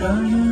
让人